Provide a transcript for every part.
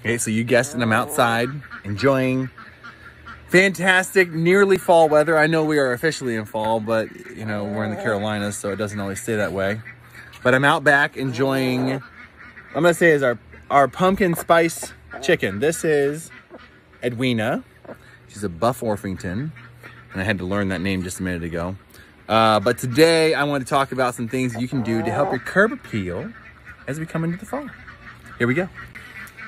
Okay, so you guessed it, I'm outside enjoying fantastic, nearly fall weather. I know we are officially in fall, but you know, we're in the Carolinas, so it doesn't always stay that way. But I'm out back enjoying, I'm gonna say is our, our pumpkin spice chicken. This is Edwina. She's a Buff Orpington, and I had to learn that name just a minute ago. Uh, but today I want to talk about some things you can do to help your curb appeal as we come into the fall. Here we go.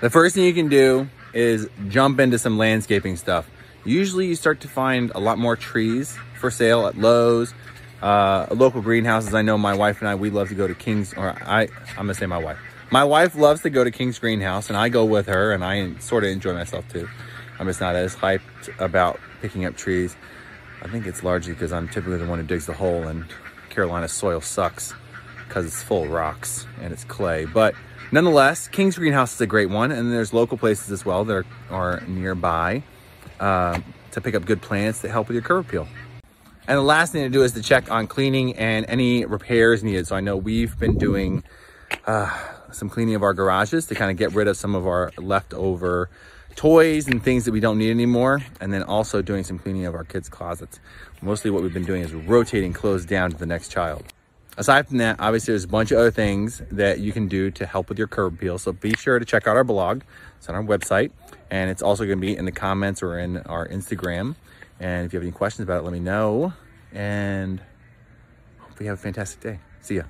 The first thing you can do is jump into some landscaping stuff. Usually you start to find a lot more trees for sale at Lowe's, uh, local greenhouses. I know my wife and I, we love to go to King's, or I, I'm gonna say my wife. My wife loves to go to King's Greenhouse and I go with her and I sort of enjoy myself too. I'm just not as hyped about picking up trees. I think it's largely because I'm typically the one who digs the hole and Carolina soil sucks because it's full of rocks and it's clay. But nonetheless, King's Greenhouse is a great one, and there's local places as well that are, nearby uh, to pick up good plants that help with your curb appeal. And the last thing to do is to check on cleaning and any repairs needed. So I know we've been doing uh, some cleaning of our garages to kind of get rid of some of our leftover toys and things that we don't need anymore. And then also doing some cleaning of our kids' closets. Mostly what we've been doing is rotating clothes down to the next child. Aside from that, obviously there's a bunch of other things that you can do to help with your curb appeal. So be sure to check out our blog. It's on our website and it's also gonna be in the comments or in our Instagram. And if you have any questions about it, let me know. And hope you have a fantastic day. See ya.